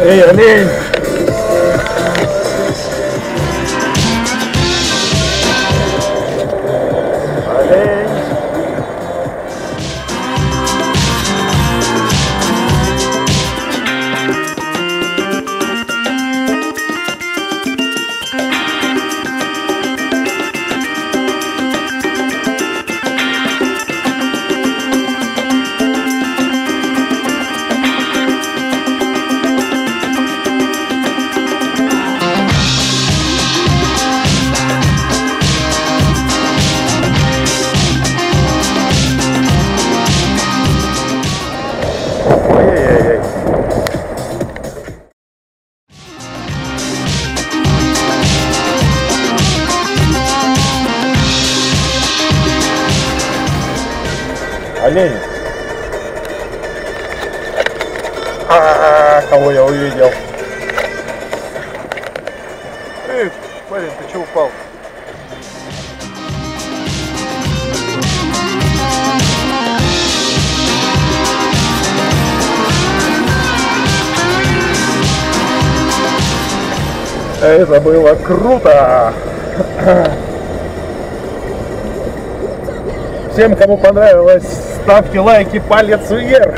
Ey Halil! Олень. А, кого я увидел? Эй, парень, ты че упал? Это было круто! Всем, кому понравилось, ставьте лайки, палец вверх!